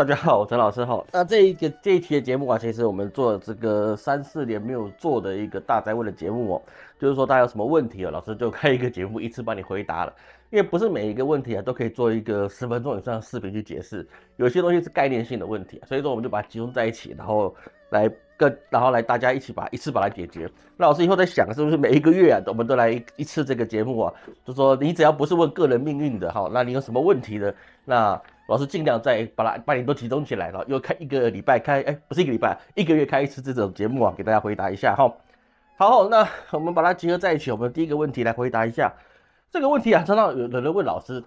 大家好，陈老师好。那这一个这一期的节目啊，其实我们做这个三四年没有做的一个大灾问的节目哦，就是说大家有什么问题啊，老师就开一个节目一次帮你回答了。因为不是每一个问题啊都可以做一个十分钟以上的视频去解释，有些东西是概念性的问题，所以说我们就把它集中在一起，然后来跟然后来大家一起把一次把它解决。那老师以后在想，是不是每一个月啊，我们都来一次这个节目啊？就说你只要不是问个人命运的哈，那你有什么问题的，那老师尽量再把它把你都集中起来了，又开一个礼拜开，哎，不是一个礼拜，一个月开一次这种节目啊，给大家回答一下哈。好，那我们把它结合在一起，我们第一个问题来回答一下。这个问题啊，常常有人问老师，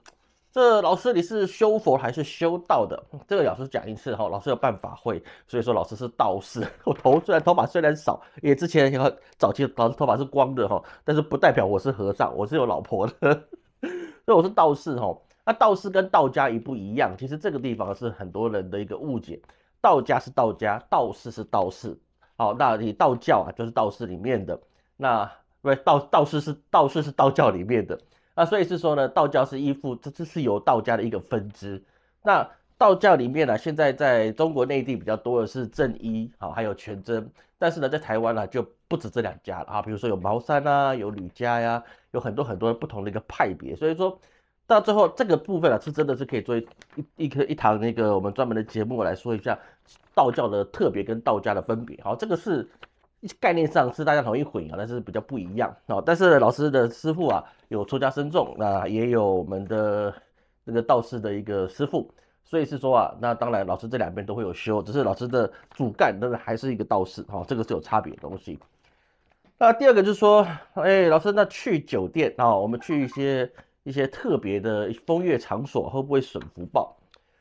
这老师你是修佛还是修道的？这个老师讲一次哈，老师有办法会，所以说老师是道士。我头虽然头发虽然少，因为之前也早期老师头发是光的哈，但是不代表我是和尚，我是有老婆的，所以我是道士哈。那道士跟道家一不一样，其实这个地方是很多人的一个误解，道家是道家，道士是道士。好，那你道教啊，就是道士里面的，那不道道士是道士是道教里面的。那所以是说呢，道教是依附，这这是由道家的一个分支。那道教里面呢，现在在中国内地比较多的是正一，好，还有全真。但是呢，在台湾呢，就不止这两家了啊。比如说有茅山啊，有吕家呀，有很多很多不同的一个派别。所以说到最后这个部分啊，是真的是可以做一一颗一堂那个我们专门的节目来说一下道教的特别跟道家的分别。好，这个是。概念上是大家容易混淆，但是比较不一样啊。但是老师的师傅啊，有出家僧众，那也有我们的那个道士的一个师傅，所以是说啊，那当然老师这两边都会有修，只是老师的主干当然还是一个道士哈，这个是有差别的东西。那第二个就是说，哎，老师，那去酒店啊，我们去一些一些特别的风月场所，会不会损福报？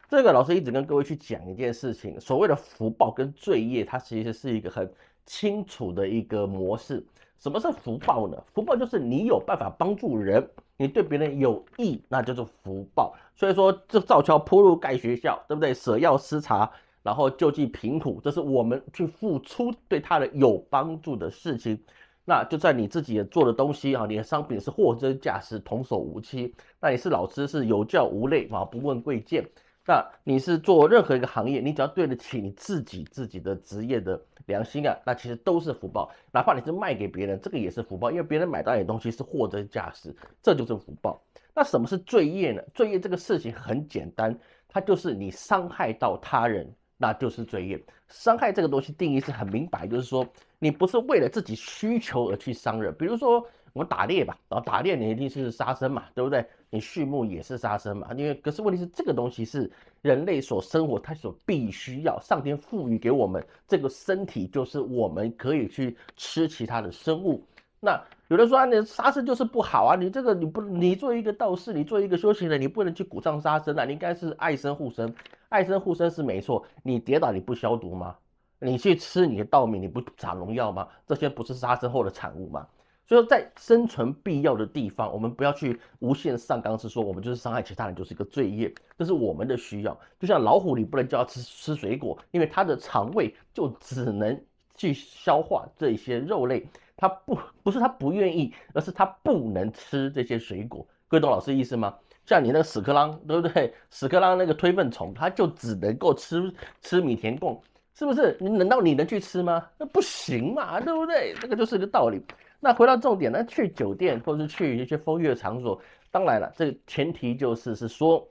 这个老师一直跟各位去讲一件事情，所谓的福报跟罪业，它其实是一个很。清楚的一个模式，什么是福报呢？福报就是你有办法帮助人，你对别人有益，那就是福报。所以说，这造桥铺路盖学校，对不对？舍药施茶，然后救济贫苦，这是我们去付出对他人有帮助的事情。那就在你自己做的东西啊，你的商品是货真价实，童叟无欺。那你是老师，是有教无类啊，不问贵贱。那你是做任何一个行业，你只要对得起你自己自己的职业的良心啊，那其实都是福报。哪怕你是卖给别人，这个也是福报，因为别人买到你的东西是货真价实，这就是福报。那什么是罪业呢？罪业这个事情很简单，它就是你伤害到他人，那就是罪业。伤害这个东西定义是很明白，就是说你不是为了自己需求而去伤人，比如说。我们打猎吧，然后打猎你一定是杀生嘛，对不对？你畜牧也是杀生嘛，因为可是问题是这个东西是人类所生活，它所必须要上天赋予给我们这个身体，就是我们可以去吃其他的生物。那有人说啊，你杀生就是不好啊，你这个你不，你作为一个道士，你作为一个修行人，你不能去鼓倡杀生啊，你应该是爱生护生，爱生护生是没错。你跌倒你不消毒吗？你去吃你的稻米你不撒农药吗？这些不是杀生后的产物吗？所以说在生存必要的地方，我们不要去无限上纲，是说我们就是伤害其他人就是一个罪业，这是我们的需要。就像老虎，你不能叫它吃吃水果，因为它的肠胃就只能去消化这些肉类，他不不是他不愿意，而是他不能吃这些水果。各位懂老师意思吗？像你那个屎壳郎，对不对？屎壳郎那个推粪虫，它就只能够吃吃米田共，是不是？你难道你能去吃吗？那不行嘛，对不对？这个就是一个道理。那回到重点呢？去酒店或者是去一些风月场所，当然了，这个前提就是是说，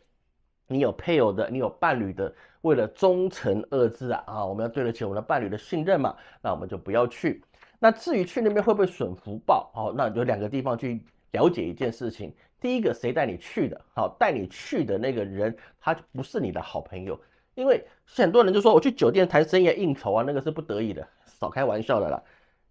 你有配偶的，你有伴侣的，为了忠诚二字啊啊，我们要对得起我们的伴侣的信任嘛，那我们就不要去。那至于去那边会不会损福报？哦，那有两个地方去了解一件事情。第一个，谁带你去的？好，带你去的那个人，他就不是你的好朋友，因为很多人就说我去酒店谈生意应酬啊，那个是不得已的，少开玩笑的啦。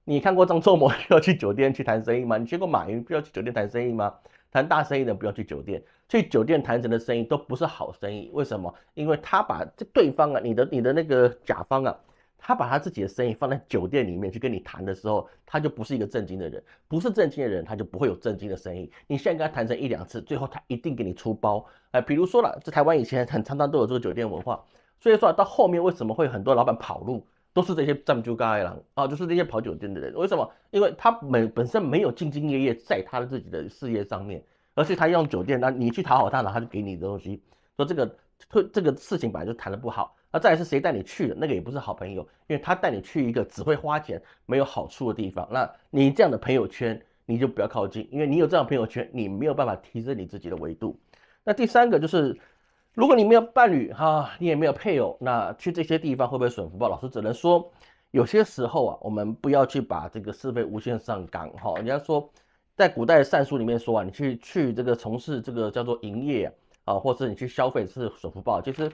你看过张仲谋 要去酒店去谈生意吗？你见过马云不要去酒店谈生意吗？谈大生意的不要去酒店，去酒店谈成的生意都不是好生意。为什么？因为他把对方啊，你的你的那个甲方啊，他把他自己的生意放在酒店里面去跟你谈的时候，他就不是一个正经的人，不是正经的人，他就不会有正经的生意。你现在跟他谈成一两次，最后他一定给你出包。哎，比如说了，在台湾以前很常常都有这个酒店文化，所以说到后面为什么会很多老板跑路？都是这些占住盖郎啊，就是这些跑酒店的人。为什么？因为他本本身没有兢兢业业在他的自己的事业上面，而是他用酒店，那你去讨好他了，他就给你的东西。说这个，这这个事情本来就谈的不好。那再来是谁带你去的？那个也不是好朋友，因为他带你去一个只会花钱没有好处的地方。那你这样的朋友圈你就不要靠近，因为你有这样朋友圈，你没有办法提升你自己的维度。那第三个就是，如果你没有伴侣哈，你也没有配偶，那去这些地方会不会损福报？老师只能说，有些时候啊，我们不要去把这个是非无限上纲哈。人家说，在古代的善书里面说啊，你去去这个从事这个叫做营业啊，或者你去消费是损福报，其实。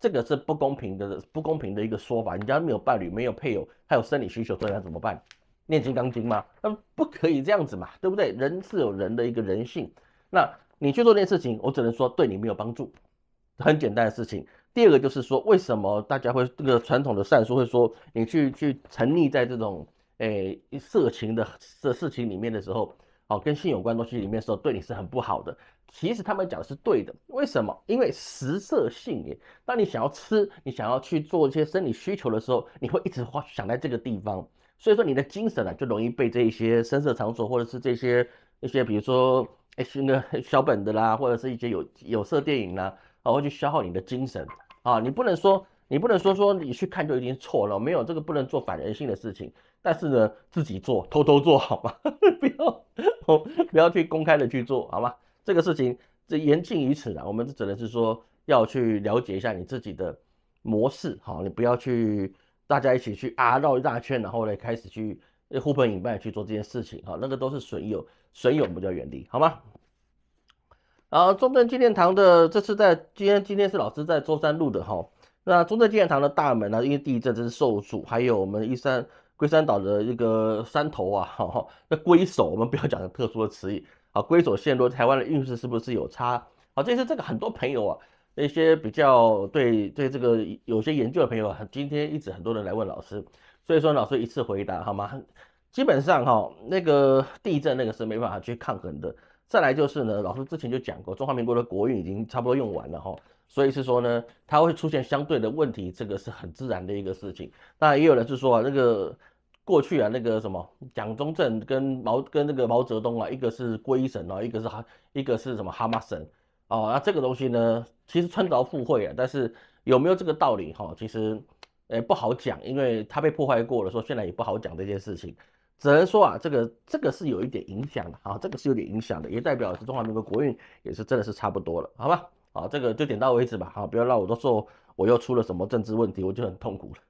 这个是不公平的，不公平的一个说法。人家没有伴侣，没有配偶，还有生理需求，这样怎么办？念金刚经吗？那不可以这样子嘛，对不对？人是有人的一个人性。那你去做这件事情，我只能说对你没有帮助。很简单的事情。第二个就是说，为什么大家会这个传统的善书会说，你去去沉溺在这种诶色情的的事情里面的时候，哦，跟性有关东西里面的时候，对你是很不好的。其实他们讲的是对的，为什么？因为食色性也。当你想要吃，你想要去做一些生理需求的时候，你会一直花想在这个地方，所以说你的精神呢就容易被这一些声色场所或者是这些一些比如说哎那个小本的啦，或者是一些有有色电影啦，啊会去消耗你的精神啊。你不能说你不能说说你去看就已经错了，没有这个不能做反人性的事情，但是呢自己做偷偷做好吗？不要不要去公开的去做好吗？这个事情这言尽于此了，我们只能是说要去了解一下你自己的模式，好，你不要去大家一起去啊绕一大圈，然后呢开始去呼朋引伴去做这件事情，哈，那个都是损友，损友不叫远离，好吗？然后中正纪念堂的这次在今天今天是老师在舟山录的哈，那中正纪念堂的大门呢，因为地震真是受阻，还有我们一山龟山岛的一个山头啊，哈，那龟首我们不要讲特殊的词语。啊，龟首陷落，台湾的运势是不是有差？好，这是这个很多朋友啊，那些比较对对这个有些研究的朋友啊，今天一直很多人来问老师，所以说老师一次回答好吗？基本上哈，那个地震那个是没办法去抗衡的。再来就是呢，老师之前就讲过，中华民国的国运已经差不多用完了哈，所以是说呢，它会出现相对的问题，这个是很自然的一个事情。当然也有人是说啊，那个。过去啊，那个什么蒋中正跟毛跟那个毛泽东啊，一个是龟神哦，一个是哈，一个是什么哈马神哦，那这个东西呢，其实穿凿附会啊，但是有没有这个道理哈？其实，诶不好讲，因为它被破坏过了，说现在也不好讲这件事情，只能说啊，这个这个是有一点影响的啊，这个是有点影响的，也代表是中华民国国运也是真的是差不多了，好吧？好，这个就点到为止吧，好，不要让我都说我又出了什么政治问题，我就很痛苦了。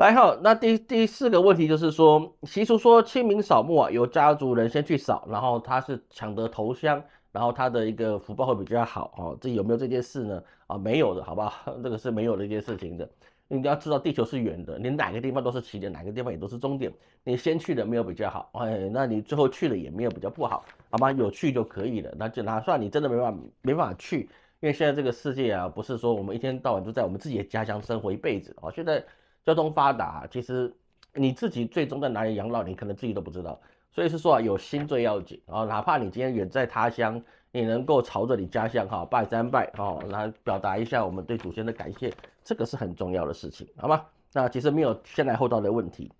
来好，那第第四个问题就是说，习俗说清明扫墓啊，由家族人先去扫，然后他是抢得头香，然后他的一个福报会比较好哦。这有没有这件事呢？啊，没有的，好不好？这个是没有的一件事情的。你要知道，地球是圆的，你哪个地方都是起点，哪个地方也都是终点。你先去的没有比较好，哎，那你最后去了也没有比较不好，好吗？有去就可以了。那就哪算你真的没办法没办法去，因为现在这个世界啊，不是说我们一天到晚都在我们自己的家乡生活一辈子啊，现在。交通发达，其实你自己最终在哪里养老，你可能自己都不知道。所以是说啊，有心最要紧啊。哪怕你今天远在他乡，你能够朝着你家乡哈拜三拜哦，来表达一下我们对祖先的感谢，这个是很重要的事情，好吗？那其实没有先来后到的问题。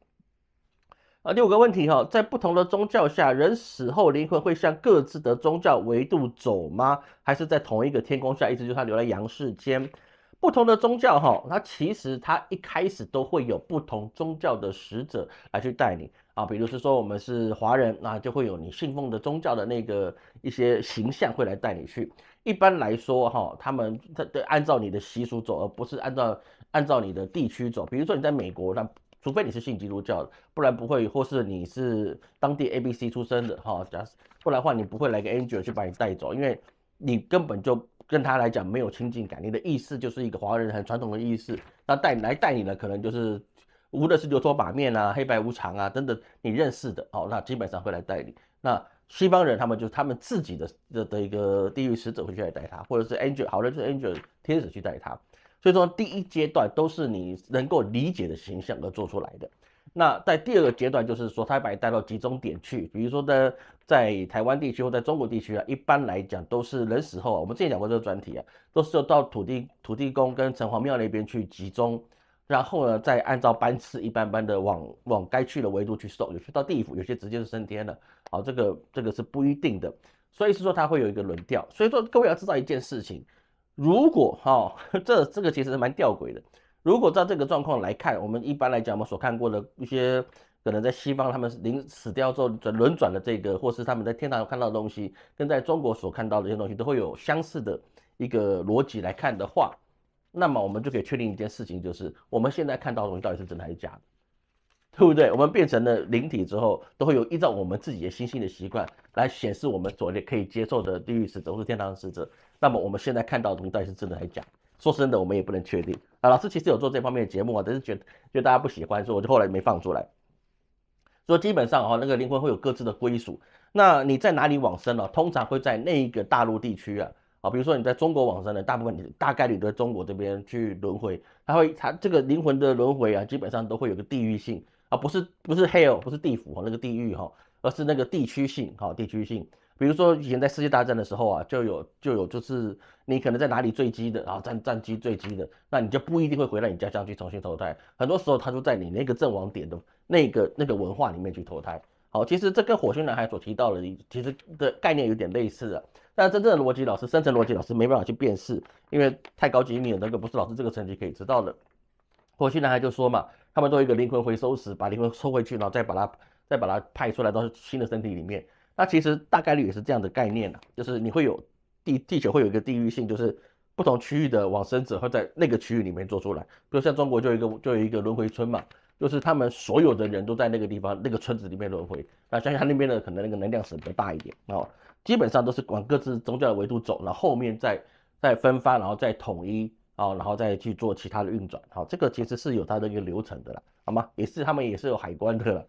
啊，第五个问题哈，在不同的宗教下，人死后灵魂会向各自的宗教维度走吗？还是在同一个天空下，一直就他留在阳世间？不同的宗教哈，它其实它一开始都会有不同宗教的使者来去带你啊，比如是说我们是华人，那就会有你信奉的宗教的那个一些形象会来带你去。一般来说哈，他们他的按照你的习俗走，而不是按照按照你的地区走。比如说你在美国，那除非你是信基督教的，不然不会，或是你是当地 A B C 出生的哈，假不然的话你不会来个 angel 去把你带走，因为你根本就。跟他来讲没有亲近感，你的意识就是一个华人很传统的意识，那带来带你的可能就是无论是牛头马面啊、黑白无常啊等等你认识的哦，那基本上会来带你。那西方人他们就是他们自己的的的一个地狱使者会去来带他，或者是 angel，好的就是 angel 天使去带他。所以说第一阶段都是你能够理解的形象而做出来的。那在第二个阶段，就是说他把你带到集中点去，比如说呢，在台湾地区或在中国地区啊，一般来讲都是人死后啊，我们之前讲过这个专题啊，都是要到土地土地公跟城隍庙那边去集中，然后呢，再按照班次一般般的往往该去的维度去送，有些到地府，有些直接是升天了，好，这个这个是不一定的，所以是说它会有一个轮调，所以说各位要知道一件事情。如果哈，这这个其实是蛮吊诡的。如果照这个状况来看，我们一般来讲，我们所看过的一些可能在西方他们临死掉之后转轮转的这个，或是他们在天堂看到的东西，跟在中国所看到的一些东西都会有相似的一个逻辑来看的话，那么我们就可以确定一件事情，就是我们现在看到的东西到底是真的还是假的，对不对？我们变成了灵体之后，都会有依照我们自己的心性的习惯来显示我们所可以接受的地狱使者或是天堂使者。那么我们现在看到的东西到底是真的还是假？说真的，我们也不能确定啊。老师其实有做这方面的节目啊，但是觉得觉得大家不喜欢，所以我就后来没放出来。所以基本上哈，那个灵魂会有各自的归属。那你在哪里往生呢？通常会在那一个大陆地区啊啊，比如说你在中国往生的，大部分你大概率都在中国这边去轮回。它会它这个灵魂的轮回啊，基本上都会有个地域性啊，不是不是 hell，不是地府哈，那个地狱哈，而是那个地区性哈，地区性。比如说以前在世界大战的时候啊，就有就有就是你可能在哪里坠机的，然后战战机坠机的，那你就不一定会回到你家乡去重新投胎，很多时候他就在你那个阵亡点的那个那个文化里面去投胎。好，其实这跟火星男孩所提到的其实的概念有点类似啊，但真正的逻辑老师、深层逻辑老师没办法去辨识，因为太高级你那个不是老师这个层级可以知道的。火星男孩就说嘛，他们都有一个灵魂回收时，把灵魂收回去，然后再把它再把它派出来到新的身体里面。那其实大概率也是这样的概念啊，就是你会有地地球会有一个地域性，就是不同区域的往生者会在那个区域里面做出来。比如像中国就有一个就有一个轮回村嘛，就是他们所有的人都在那个地方那个村子里面轮回。那相信他那边的可能那个能量省得大一点哦，基本上都是往各自宗教的维度走，然后后面再再分发，然后再统一啊，然后再去做其他的运转。好，这个其实是有它的一个流程的啦，好吗？也是他们也是有海关的了。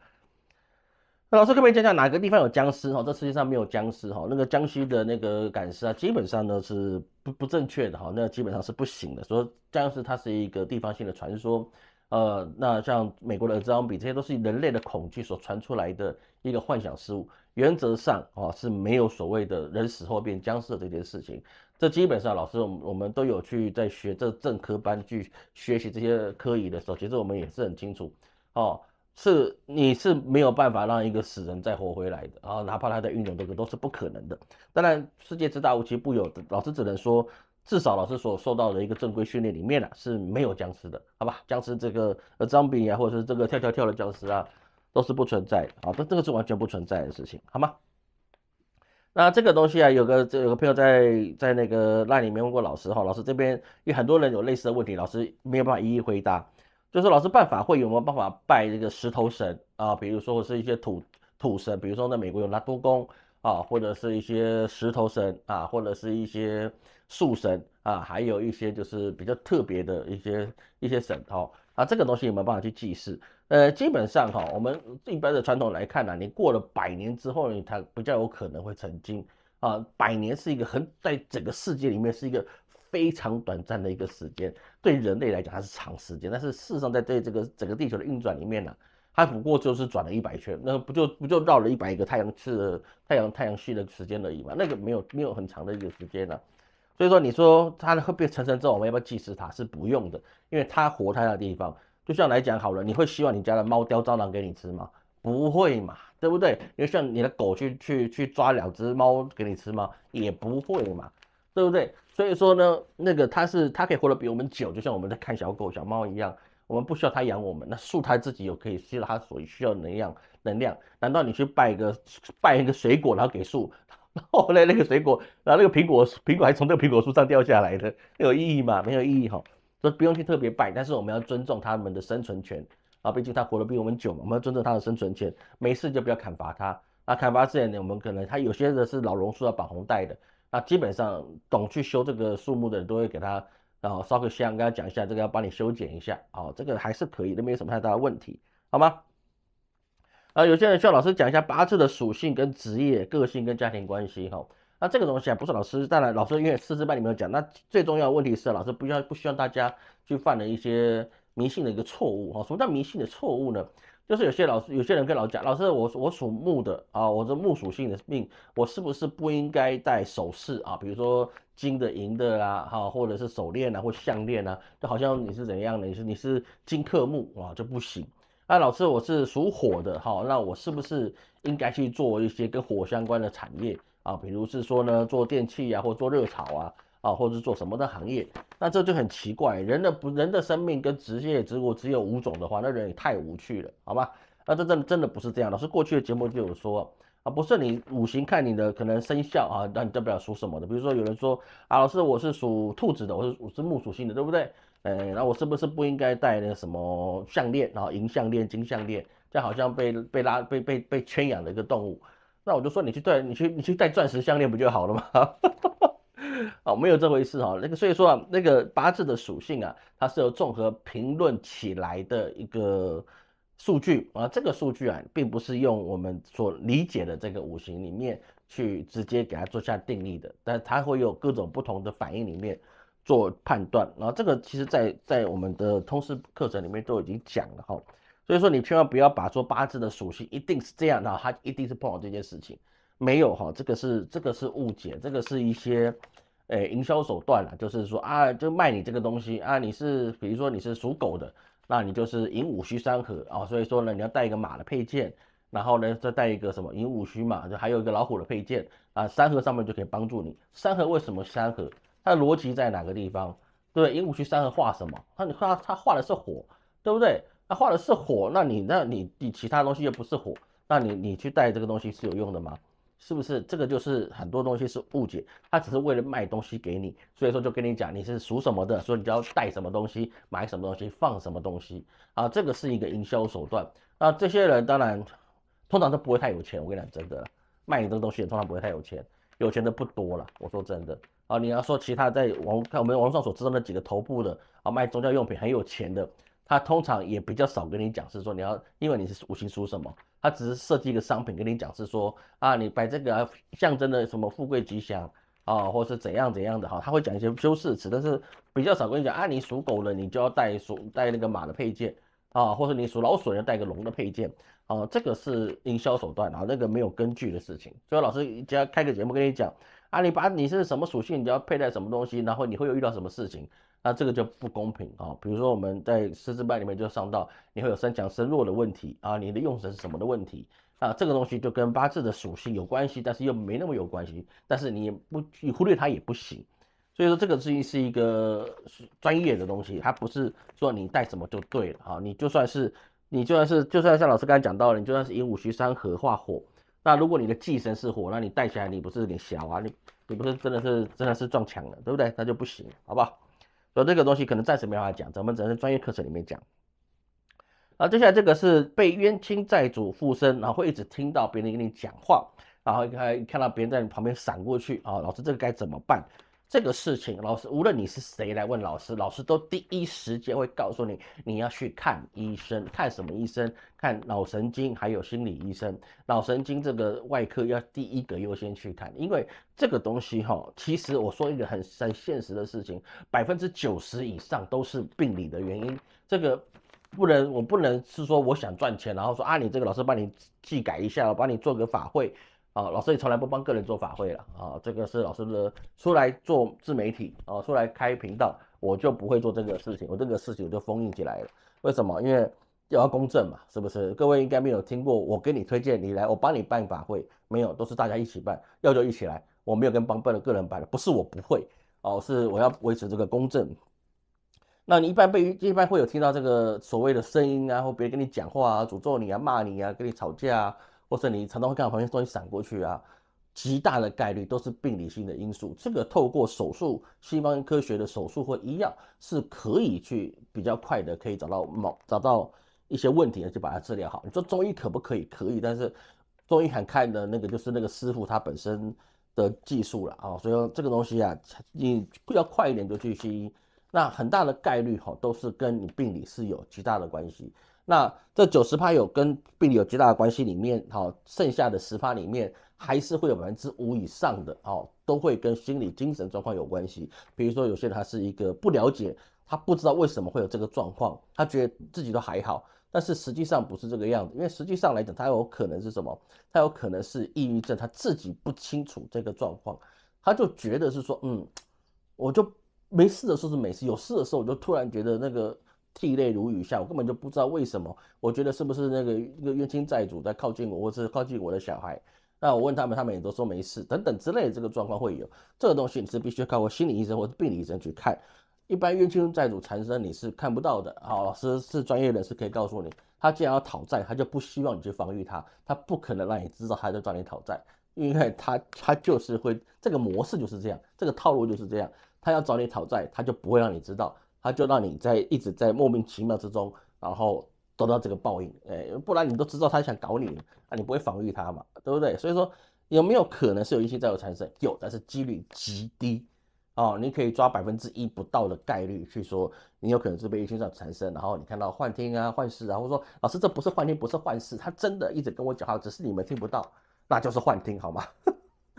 那老师可不可以讲讲哪个地方有僵尸哈？这世界上没有僵尸哈，那个江西的那个赶尸啊，基本上呢是不不正确的哈，那基本上是不行的。说僵尸它是一个地方性的传说，呃，那像美国的尔兹比，这些都是人类的恐惧所传出来的一个幻想事物。原则上啊是没有所谓的人死后变僵尸的这件事情。这基本上老师我们我们都有去在学这正科班去学习这些科仪的时候，其实我们也是很清楚哦。是你是没有办法让一个死人再活回来的啊，哪怕他在运动这个都是不可能的。当然，世界之大无奇不有，老师只能说，至少老师所受到的一个正规训练里面啊是没有僵尸的，好吧？僵尸这个呃脏比啊，或者是这个跳跳跳的僵尸啊，都是不存在的啊，这这个是完全不存在的事情，好吗？那这个东西啊，有个这有个朋友在在那个那里面问过老师哈，老师这边有很多人有类似的问题，老师没有办法一一回答。就是老师办法会有没有办法拜这个石头神啊？比如说是一些土土神，比如说在美国有拉多公啊，或者是一些石头神啊，或者是一些树神啊，还有一些就是比较特别的一些一些神哈啊，这个东西有没有办法去祭祀？呃，基本上哈，我们一般的传统来看呢，你过了百年之后，你才比较有可能会成精啊。百年是一个很在整个世界里面是一个。非常短暂的一个时间，对人类来讲它是长时间，但是事实上在对这个整个地球的运转里面呢，它不过就是转了一百圈，那不就不就绕了一百个太阳次太阳太阳系的时间而已嘛，那个没有没有很长的一个时间呢，所以说你说它会变成成之后，我们要不要祭祀它？是不用的，因为它活它的地方，就像来讲好了，你会希望你家的猫叼蟑螂给你吃吗？不会嘛，对不对？因为像你的狗去去去抓两只猫给你吃吗？也不会嘛。对不对？所以说呢，那个它是它可以活得比我们久，就像我们在看小狗、小猫一样，我们不需要它养我们，那树它自己有可以吸到它所需要能量能量。难道你去拜一个拜一个水果，然后给树，然后来那个水果，然后那个苹果苹果还从那个苹果树上掉下来的，有意义吗？没有意义哈。所以不用去特别拜，但是我们要尊重它们的生存权啊，毕竟它活得比我们久嘛，我们要尊重它的生存权，没事就不要砍伐它。啊，砍伐之前呢，我们可能它有些的是老榕树要绑红带的。那基本上懂去修这个树木的人都会给他，然后烧个香，跟他讲一下，这个要帮你修剪一下，哦，这个还是可以的，没有什么太大的问题，好吗？啊，有些人需要老师讲一下八字的属性跟职业、个性跟家庭关系，哈，那这个东西啊，不是老师，当然老师因为师资班里面有讲，那最重要的问题是老师不要不希望大家去犯了一些迷信的一个错误，哈，什么叫迷信的错误呢？就是有些老师，有些人跟老师讲，老师，我我属木的啊，我是木属性的命，我是不是不应该戴首饰啊？比如说金的、银的啦，哈，或者是手链啊，或项链啊，就好像你是怎样的？你是你是金克木啊，就不行。那老师，我是属火的，哈，那我是不是应该去做一些跟火相关的产业啊？比如是说呢，做电器啊，或做热炒啊，啊，或者是做什么的行业，那这就很奇怪。人的不人的生命跟职业如果只有五种的话，那人也太无趣了，好吗？那这真真的不是这样。老师过去的节目就有说啊，不是你五行看你的可能生肖啊，那你代表属什么的？比如说有人说啊，老师我是属兔子的，我是我是木属性的，对不对？哎，那我是不是不应该戴那个什么项链啊，银项链、金项链？这好像被被拉被被被圈养的一个动物。那我就说你去戴你去你去戴钻石项链不就好了吗？哦，没有这回事哈。那个所以说啊，那个八字的属性啊，它是由综合评论起来的一个数据啊。这个数据啊，并不是用我们所理解的这个五行里面去直接给它做下定义的，但它会有各种不同的反应里面。做判断，然后这个其实，在在我们的通识课程里面都已经讲了哈，所以说你千万不要把说八字的属性一定是这样的，它一定是碰到这件事情，没有哈，这个是这个是误解，这个是一些诶营销手段啦，就是说啊，就卖你这个东西啊，你是比如说你是属狗的，那你就是寅午戌三合啊，所以说呢，你要带一个马的配件，然后呢再带一个什么寅午戌嘛，就还有一个老虎的配件啊，三合上面就可以帮助你。三合为什么三合？它的逻辑在哪个地方？对，寅午戌三合画什么？它你画它画的是火，对不对？它画的是火，那你那你你其他东西又不是火，那你你去带这个东西是有用的吗？是不是？这个就是很多东西是误解，他只是为了卖东西给你，所以说就跟你讲你是属什么的，所以你就要带什么东西，买什么东西，放什么东西啊？这个是一个营销手段。那这些人当然通常都不会太有钱，我跟你讲真的，卖你这个东西通常不会太有钱，有钱的不多了。我说真的。啊，你要说其他在网看我们网上所知道那几个头部的啊，卖宗教用品很有钱的，他通常也比较少跟你讲是说你要，因为你是五行属什么，他只是设计一个商品跟你讲是说啊，你摆这个象征的什么富贵吉祥啊，或是怎样怎样的哈，他会讲一些修饰词，但是比较少跟你讲啊，你属狗的你就要带属带那个马的配件啊，或者你属老鼠要带个龙的配件啊，这个是营销手段啊，那个没有根据的事情，所以老师只要开个节目跟你讲。啊，你把你是什么属性，你就要佩戴什么东西，然后你会有遇到什么事情，那这个就不公平啊。比如说我们在师资班里面就上到，你会有身强身弱的问题啊，你的用神是什么的问题啊，这个东西就跟八字的属性有关系，但是又没那么有关系，但是你不你忽略它也不行。所以说这个事情是一个专业的东西，它不是说你带什么就对了啊。你就算是你就算是就算像老师刚才讲到了，你就算是寅午戌三合化火。那如果你的忌神是火，那你带起来你不是有点小啊？你你不是真的是真的是撞墙了，对不对？那就不行，好不好？所以这个东西可能暂时没办法讲，咱们只能在专业课程里面讲。啊，接下来这个是被冤亲债主附身，然后会一直听到别人跟你讲话，然后还看到别人在你旁边闪过去啊，老师这个该怎么办？这个事情，老师无论你是谁来问老师，老师都第一时间会告诉你，你要去看医生，看什么医生？看脑神经还有心理医生。脑神经这个外科要第一个优先去看，因为这个东西哈，其实我说一个很很现实的事情，百分之九十以上都是病理的原因。这个不能，我不能是说我想赚钱，然后说啊，你这个老师帮你技改一下，我帮你做个法会。啊，老师也从来不帮个人做法会了啊，这个是老师的出来做自媒体啊，出来开频道，我就不会做这个事情，我这个事情我就封印起来了。为什么？因为要公正嘛，是不是？各位应该没有听过我给你推荐你来，我帮你办法会，没有，都是大家一起办，要就一起来，我没有跟帮办的个人办的，不是我不会哦，是我要维持这个公正。那你一般被一般会有听到这个所谓的声音啊，或别人跟你讲话啊，诅咒你啊，骂你啊，跟你吵架啊。或者你常常会看到旁边东西闪过去啊，极大的概率都是病理性的因素。这个透过手术，西方科学的手术或医药是可以去比较快的可以找到某找到一些问题，就把它治疗好。你说中医可不可以？可以，但是中医很看的那个就是那个师傅他本身的技术了啊。所以说这个东西啊，你要快一点就去西医，那很大的概率哈都是跟你病理是有极大的关系。那这九十趴有跟病理有极大的关系，里面好，剩下的十趴里面还是会有百分之五以上的哦，都会跟心理精神状况有关系。比如说有些人他是一个不了解，他不知道为什么会有这个状况，他觉得自己都还好，但是实际上不是这个样子，因为实际上来讲，他有可能是什么？他有可能是抑郁症，他自己不清楚这个状况，他就觉得是说，嗯，我就没事的时候是没事，有事的时候我就突然觉得那个。涕泪如雨下，我根本就不知道为什么。我觉得是不是那个一个冤亲债主在靠近我，或是靠近我的小孩？那我问他们，他们也都说没事，等等之类的这个状况会有。这个东西你是必须要靠心理医生或者病理医生去看。一般冤亲债主缠身你是看不到的。好，老师是专业人士，可以告诉你，他既然要讨债，他就不希望你去防御他，他不可能让你知道他在找你讨债，因为他他就是会这个模式就是这样，这个套路就是这样，他要找你讨债，他就不会让你知道，他就让你在一直在莫名其妙之中，然后。得到这个报应，哎，不然你都知道他想搞你，啊，你不会防御他嘛，对不对？所以说有没有可能是有一些债务产生？有，但是几率极低哦。你可以抓百分之一不到的概率去说，你有可能是被一心上产生，然后你看到幻听啊、幻视啊，或者说老师这不是幻听，不是幻视，他真的一直跟我讲话，只是你们听不到，那就是幻听，好吗？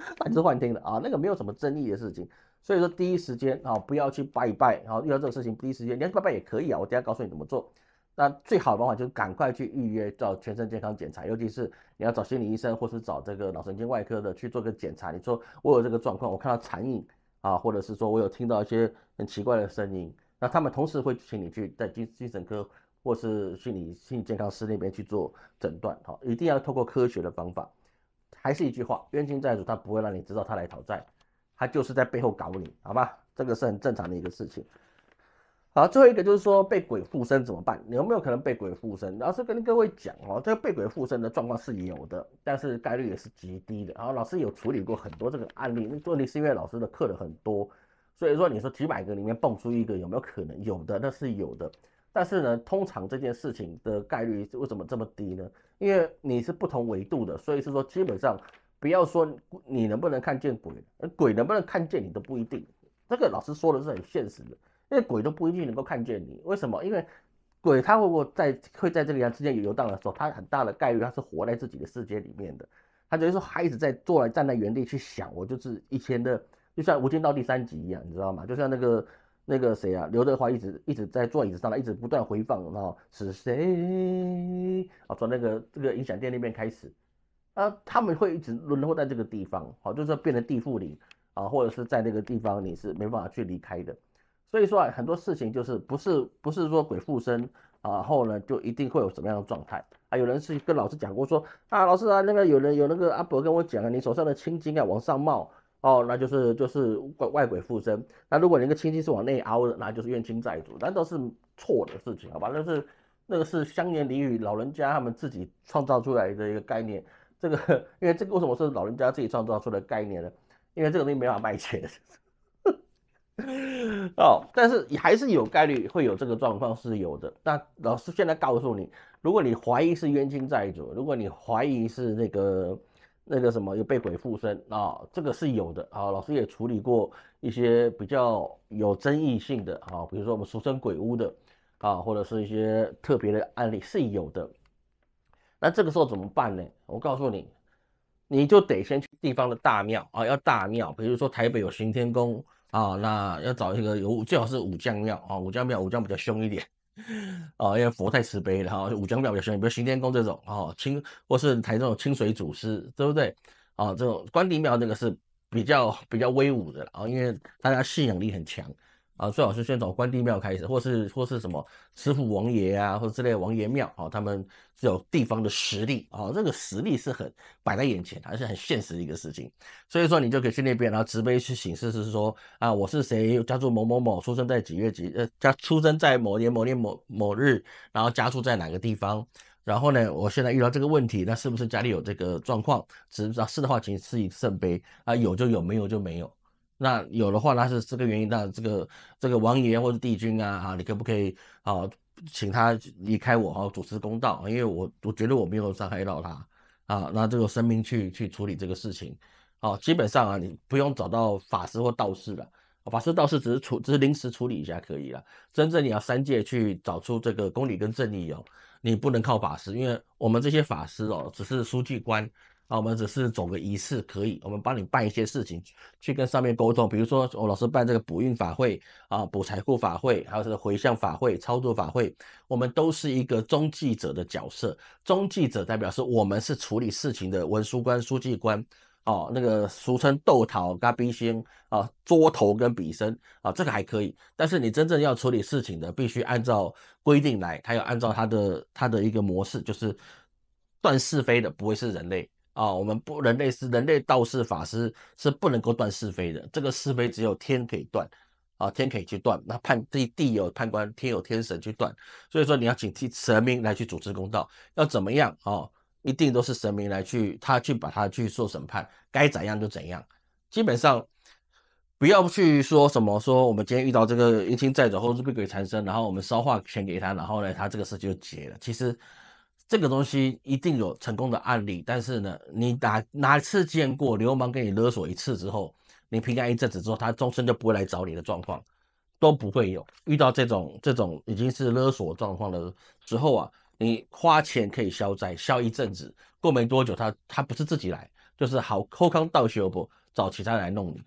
那你是幻听的啊，那个没有什么争议的事情。所以说第一时间啊，不要去拜一拜，然后遇到这个事情第一时间，你要拜拜也可以啊，我等下告诉你怎么做。那最好的方法就是赶快去预约到全身健康检查，尤其是你要找心理医生或是找这个脑神经外科的去做个检查。你说我有这个状况，我看到残影啊，或者是说我有听到一些很奇怪的声音，那他们同时会请你去在精精神科或是心理心理健康师那边去做诊断。好，一定要透过科学的方法。还是一句话，冤亲债主他不会让你知道他来讨债，他就是在背后搞你，好吧？这个是很正常的一个事情。好，最后一个就是说被鬼附身怎么办？你有没有可能被鬼附身？老师跟各位讲哦，这个被鬼附身的状况是有的，但是概率也是极低的。然后老师有处理过很多这个案例，那问题是因为老师的课的很多，所以说你说几百个里面蹦出一个有没有可能？有的，那是有的。但是呢，通常这件事情的概率为什么这么低呢？因为你是不同维度的，所以是说基本上不要说你能不能看见鬼，鬼能不能看见你都不一定。这个老师说的是很现实的。因为鬼都不一定能够看见你，为什么？因为鬼他如果在会在这个阳之间游荡的时候，他很大的概率他是活在自己的世界里面的，他等于说他一直在坐在站在原地去想，我就是以前的，就像《无间道》第三集一样，你知道吗？就像那个那个谁啊，刘德华一直一直在坐椅子上，一直不断回放，然后是谁？啊，从那个这个音响店那边开始，啊，他们会一直轮候在这个地方，好，就是变成地缚灵啊，或者是在那个地方你是没办法去离开的。所以说啊，很多事情就是不是不是说鬼附身啊，后呢就一定会有什么样的状态啊？有人是跟老师讲过说啊，老师啊，那个有人有那个阿伯跟我讲啊，你手上的青筋啊往上冒哦，那就是就是外外鬼附身。那如果你那个亲戚是往内凹的，那就是冤亲债主，那都是错的事情，好吧？那是那个是香言俚语，老人家他们自己创造出来的一个概念。这个因为这个为什么是老人家自己创造出的概念呢？因为这个东西没法卖钱。哦，但是还是有概率会有这个状况是有的。那老师现在告诉你，如果你怀疑是冤亲债主，如果你怀疑是那个那个什么有被鬼附身啊，这个是有的啊。老师也处理过一些比较有争议性的啊，比如说我们俗称鬼屋的啊，或者是一些特别的案例是有的。那这个时候怎么办呢？我告诉你，你就得先去地方的大庙啊，要大庙，比如说台北有行天宫。啊，那要找一个有最好是武将庙啊，武将庙武将比较凶一点，哦，因为佛太慈悲了哈，武将庙比较凶，比如行天宫这种哦，清或是台这种清水祖师，对不对？啊，这种关帝庙那个是比较比较威武的啊，因为大家信仰力很强。啊，最好是先从关帝庙开始，或是或是什么师傅王爷啊，或者之类王爷庙啊，他们是有地方的实力啊，这个实力是很摆在眼前，还是很现实的一个事情。所以说，你就可以去那边，然后直杯去请示，是说啊，我是谁，家住某某某，出生在几月几呃，家出生在某年某年某某日，然后家住在哪个地方，然后呢，我现在遇到这个问题，那是不是家里有这个状况？知道是的话，请赐以圣杯啊，有就有，没有就没有。那有的话，那是这个原因。那这个这个王爷或者帝君啊，啊，你可不可以啊，请他离开我啊，主持公道？因为我我觉得我没有伤害到他啊，那这个生命去去处理这个事情。好，基本上啊，你不用找到法师或道士了，法师道士只是处只是临时处理一下可以了。真正你要三界去找出这个公理跟正义哦，你不能靠法师，因为我们这些法师哦，只是书记官。啊，我们只是走个仪式可以，我们帮你办一些事情，去跟上面沟通。比如说，我老师办这个补运法会啊，补财库法会，还有这个回向法会、操作法会，我们都是一个中继者的角色。中继者代表是我们是处理事情的文书官、书记官，哦，那个俗称豆桃、嘎逼星啊，桌头跟笔身啊，这个还可以。但是你真正要处理事情的，必须按照规定来，他要按照他的他的一个模式，就是断是非的，不会是人类。啊，我们不人类是人类道士法师是不能够断是非的，这个是非只有天可以断啊，天可以去断。那判地地有判官，天有天神去断。所以说你要警惕神明来去主持公道，要怎么样啊？一定都是神明来去他去把他去做审判，该怎样就怎样。基本上不要去说什么说我们今天遇到这个冤亲债主或是被鬼缠身，然后我们烧化钱给他，然后呢他这个事就结了。其实。这个东西一定有成功的案例，但是呢，你哪哪次见过流氓给你勒索一次之后，你平安一阵子之后，他终身就不会来找你的状况，都不会有。遇到这种这种已经是勒索状况的时候啊，你花钱可以消灾，消一阵子，过没多久，他他不是自己来，就是好后康道修不找其他人来弄你。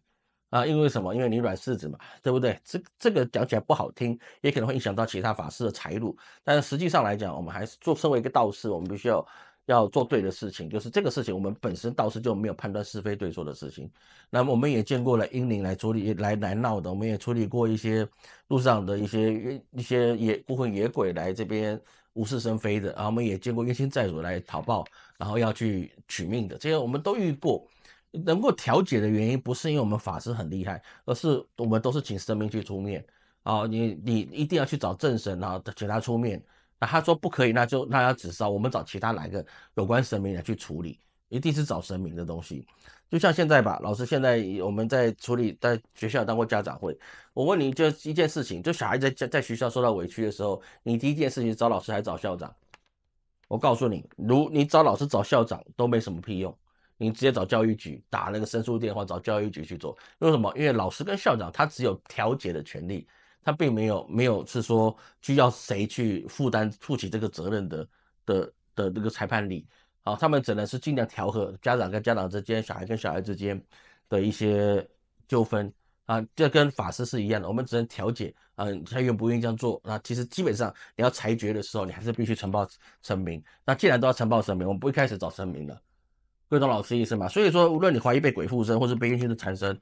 啊，因为什么？因为你软柿子嘛，对不对？这这个讲起来不好听，也可能会影响到其他法师的财路。但是实际上来讲，我们还是做身为一个道士，我们必须要要做对的事情。就是这个事情，我们本身道士就没有判断是非对错的事情。那么我们也见过了阴灵来处理来来闹的，我们也处理过一些路上的一些一些野孤魂野鬼来这边无事生非的，然后我们也见过冤亲债主来讨报，然后要去取命的，这些我们都遇过。能够调解的原因不是因为我们法师很厉害，而是我们都是请神明去出面啊！你你一定要去找正神啊，请他出面。那他说不可以，那就那要指烧，我们找其他哪个有关神明来去处理，一定是找神明的东西。就像现在吧，老师现在我们在处理，在学校当过家长会，我问你就一件事情，就小孩在在在学校受到委屈的时候，你第一件事情找老师还是找校长？我告诉你，如你找老师找校长都没什么屁用。你直接找教育局打那个申诉电话，找教育局去做。为什么？因为老师跟校长他只有调解的权利，他并没有没有是说需要谁去负担负起这个责任的的的这个裁判力。啊，他们只能是尽量调和家长跟家长之间、小孩跟小孩之间的一些纠纷啊。这跟法师是一样的，我们只能调解啊，他愿不愿意这样做？那其实基本上你要裁决的时候，你还是必须呈报声明。那既然都要呈报声明，我们不会开始找声明了。各位懂老师意思吗？所以说，无论你怀疑被鬼附身，或是被冤亲的缠身，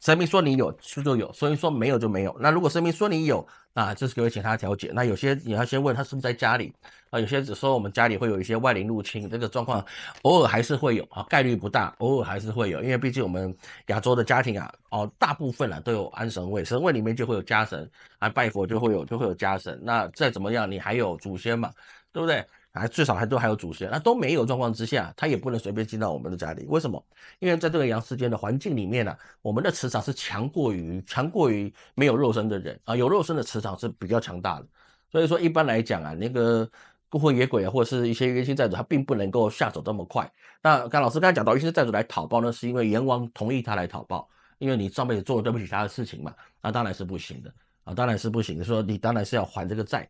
神明说你有，就就有；所以说没有就没有。那如果神明说你有，那就是各位请他调解。那有些你要先问他是不是在家里啊？有些只说我们家里会有一些外灵入侵，这个状况偶尔还是会有啊，概率不大，偶尔还是会有。因为毕竟我们亚洲的家庭啊，哦，大部分啊都有安神位，神位里面就会有家神啊，拜佛就会有就会有家神。那再怎么样，你还有祖先嘛，对不对？还最少还都还有祖先，那都没有状况之下，他也不能随便进到我们的家里。为什么？因为在这个阳世间的环境里面呢，我们的磁场是强过于强过于没有肉身的人啊，有肉身的磁场是比较强大的。所以说一般来讲啊，那个孤魂野鬼啊，或者是一些冤亲债主，他并不能够下手这么快。那刚老师刚才讲到冤亲债主来讨报呢，是因为阎王同意他来讨报，因为你上辈子做了对不起他的事情嘛，那当然是不行的啊，当然是不行的。说你当然是要还这个债。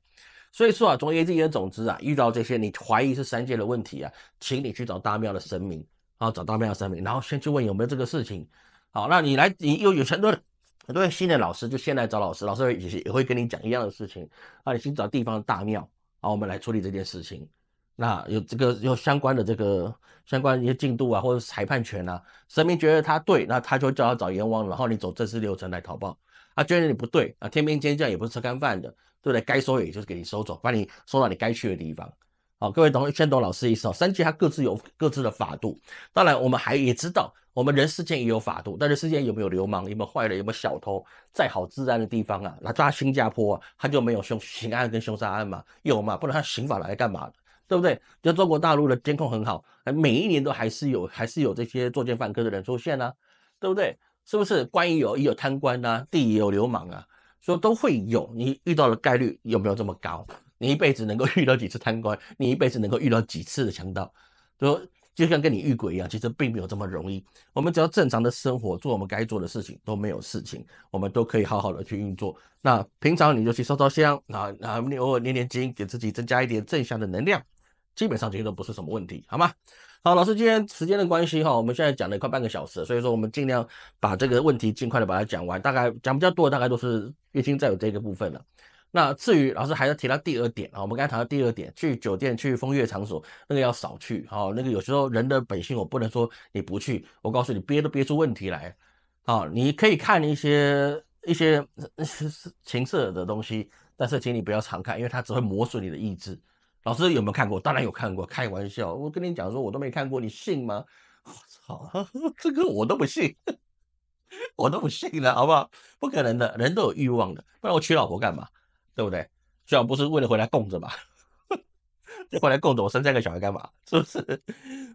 所以说啊，总而言之，总之啊，遇到这些你怀疑是三界的问题啊，请你去找大庙的神明啊，找大庙的神明，然后先去问有没有这个事情。好，那你来，你又有很多很多新的老师，就先来找老师，老师也也会跟你讲一样的事情啊。你先找地方大庙啊，我们来处理这件事情。那有这个有相关的这个相关一些进度啊，或者裁判权啊，神明觉得他对，那他就叫他找阎王，然后你走正式流程来讨报。他觉得你不对啊，天兵天将也不是吃干饭的。对不对？该收也就是给你收走，把你收到你该去的地方。好，各位懂先懂老师意思哦。三界它各自有各自的法度，当然我们还也知道，我们人世间也有法度。但是世间有没有流氓？有没有坏人？有没有小偷？再好治安的地方啊，那抓新加坡啊，他就没有凶刑案跟凶杀案嘛？有嘛？不然他刑法来干嘛？对不对？就中国大陆的监控很好，每一年都还是有还是有这些作奸犯科的人出现呢，对不对？是不是？官也有也有贪官呐，地也有流氓啊。说都会有，你遇到的概率有没有这么高？你一辈子能够遇到几次贪官？你一辈子能够遇到几次的强盗？说就像跟你遇鬼一样，其实并没有这么容易。我们只要正常的生活，做我们该做的事情，都没有事情，我们都可以好好的去运作。那平常你就去烧烧香，啊啊，你偶尔念念经，给自己增加一点正向的能量，基本上这些都不是什么问题，好吗？好，老师，今天时间的关系哈，我们现在讲了快半个小时，所以说我们尽量把这个问题尽快的把它讲完。大概讲比较多的，大概都是月经再有这个部分了。那至于老师还要提到第二点啊，我们刚才谈到第二点，去酒店去风月场所那个要少去哈，那个有时候人的本性我不能说你不去，我告诉你憋都憋出问题来啊。你可以看一些一些情色的东西，但是请你不要常看，因为它只会磨损你的意志。老师有没有看过？当然有看过，开玩笑，我跟你讲说，我都没看过，你信吗？我操，这个我都不信，我都不信了，好不好？不可能的，人都有欲望的，不然我娶老婆干嘛？对不对？最好不是为了回来供着嘛，就 回来供着我生三个小孩干嘛？是不是？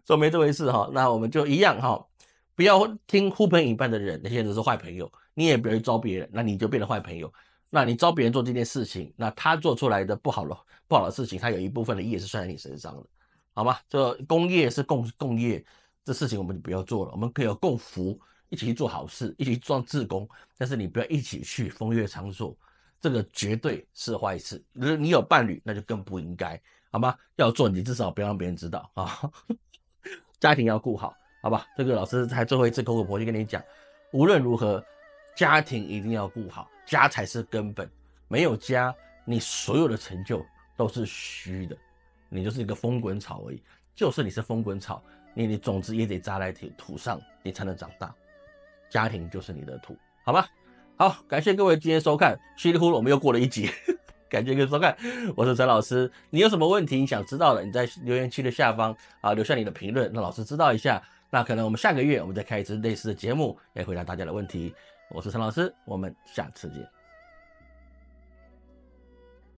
说没这回事哈，那我们就一样哈，不要听呼朋引伴的人，那些人是坏朋友，你也不要去招别人，那你就变成坏朋友。那你招别人做这件事情，那他做出来的不好了不好的事情，他有一部分的业是算在你身上的，好吗？这工业是共共业，这事情我们就不要做了。我们可以有共福，一起去做好事，一起做自工，但是你不要一起去风月场所，这个绝对是坏事。如果你有伴侣，那就更不应该，好吗？要做你至少不要让别人知道啊。家庭要顾好，好吧？这个老师在最后一次口口婆心跟你讲，无论如何，家庭一定要顾好。家才是根本，没有家，你所有的成就都是虚的，你就是一个风滚草而已。就是你是风滚草，你你种子也得扎在土土上，你才能长大。家庭就是你的土，好吗？好，感谢各位今天收看，稀里糊涂我们又过了一集，感谢各位收看，我是陈老师。你有什么问题你想知道的，你在留言区的下方啊留下你的评论，让老师知道一下。那可能我们下个月我们再开一次类似的节目，来回答大家的问题。我是陈老师，我们下次见。